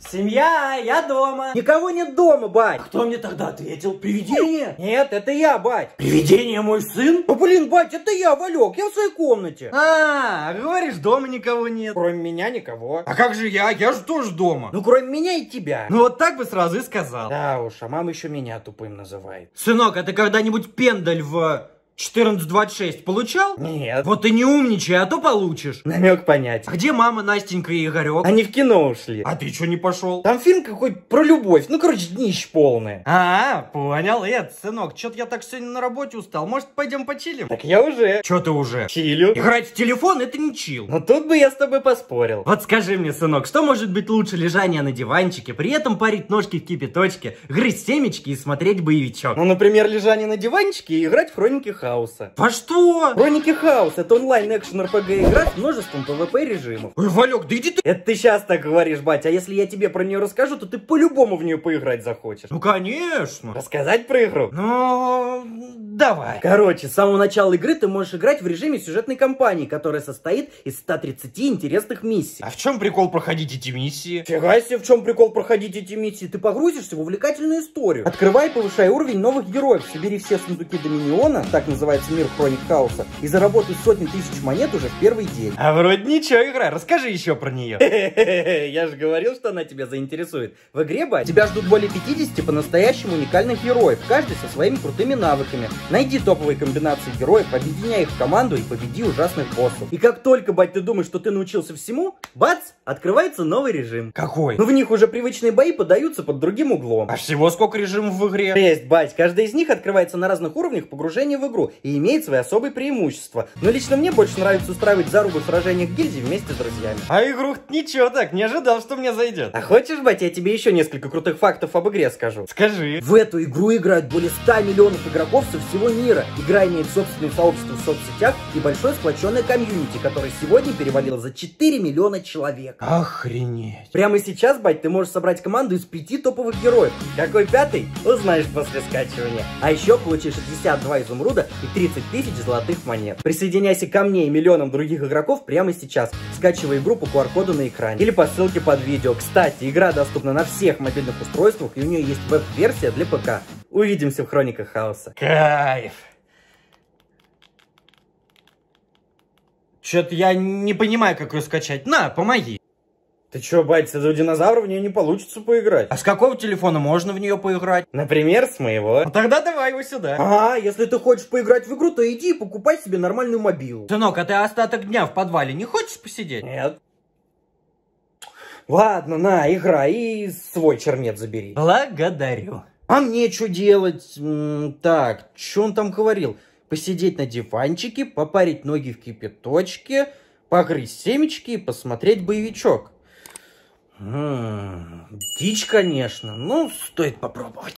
Семья, я дома. Никого нет дома, бать. Кто мне тогда ответил? Привидение? Нет, это я, бать. Привидение мой сын? Ну, блин, бать, это я, Валек, я в своей комнате. А, говоришь, дома никого нет. Кроме меня никого. А как же я? Я же тоже дома. Ну, кроме меня и тебя. Ну вот так бы сразу и сказал. Да уж, а мама еще меня тупым называет. Сынок, а ты когда-нибудь пендаль в 1426 получал? Нет. Вот и не умничай, а то получишь. Намек понять. А где мама, Настенька и Игорек? Они в кино ушли. А ты что не пошел? Там фильм какой про любовь. Ну, короче, днище полное. А, понял. Эд, сынок, что-то я так сегодня на работе устал. Может, пойдем почилим? Так я уже. Че ты уже? Чилю. Играть в телефон это не чил. Ну, тут бы я с тобой поспорил. Вот скажи мне, сынок, что может быть лучше лежания на диванчике, при этом парить ножки в кипяточке, грызть семечки и смотреть боевичок? Ну, например, лежание на диванчике и играть в Хроники Хаоса. Во что? Хроники Хаус — это онлайн-экшен RPG игра с множеством PvP режимов. Ой, Валек, да иди ты. Это ты сейчас так говоришь, батя, а если я тебе про нее расскажу, то ты по-любому в нее поиграть захочешь. Ну, конечно. Рассказать про игру? Ну, давай. Короче, с самого начала игры ты можешь играть в режиме сюжетной кампании, которая состоит из 130 интересных миссий. А в чем прикол проходить эти миссии? Фига себе, в чем прикол проходить эти миссии? Ты погрузишься в увлекательную историю. Открывай и повышай уровень новых героев. Собери все сундуки Доминиона, так называется мир Хроник Хаоса, и заработай сотни тысяч монет уже в первый день. А вроде ничего игра, расскажи еще про нее. Я же говорил, что она тебя заинтересует. В игре, бать, тебя ждут более 50 по-настоящему уникальных героев, каждый со своими крутыми навыками. Найди топовые комбинации героев, объединяй их в команду и победи ужасных боссов. И как только, бать, ты думаешь, что ты научился всему, бац, открывается новый режим. Какой? Ну в них уже привычные бои подаются под другим углом. А всего сколько режимов в игре? Шесть, бать, каждый из них открывается на разных уровнях погружения в игру и имеет свои особые преимущества. Но лично мне больше нравится устраивать зарубы в сражениях гильдии вместе с друзьями. А игру ничего так, не ожидал, что мне зайдет. А хочешь, бать, я тебе еще несколько крутых фактов об игре скажу? Скажи. В эту игру играют более 100 миллионов игроков со всего мира. Игра имеет собственное сообщество в соцсетях и большое сплоченное комьюнити, которое сегодня перевалило за 4 миллиона человек. Охренеть. Прямо сейчас, бать, ты можешь собрать команду из пяти топовых героев. Какой пятый? Узнаешь после скачивания. А еще получи 62 изумруда и 30 тысяч золотых монет. Присоединяйся ко мне и миллионам других игроков прямо сейчас. Скачивай игру по QR-коду на экране или по ссылке под видео. Кстати, игра доступна на всех мобильных устройствах и у нее есть веб-версия для ПК. Увидимся в Хрониках Хаоса. Кайф. Чё-то я не понимаю, как ее скачать. На, помоги. Ты чё, бать, с этого динозавра в нее не получится поиграть? А с какого телефона можно в нее поиграть? Например, с моего. Ну тогда давай его сюда. А, если ты хочешь поиграть в игру, то иди и покупай себе нормальную мобилу. Сынок, а ты остаток дня в подвале не хочешь посидеть? Нет. Ладно, на, играй и свой чернец забери. Благодарю. А мне что делать? Так, что он там говорил? Посидеть на диванчике, попарить ноги в кипяточке, погрызть семечки и посмотреть боевичок. Дичь, конечно, ну, стоит попробовать.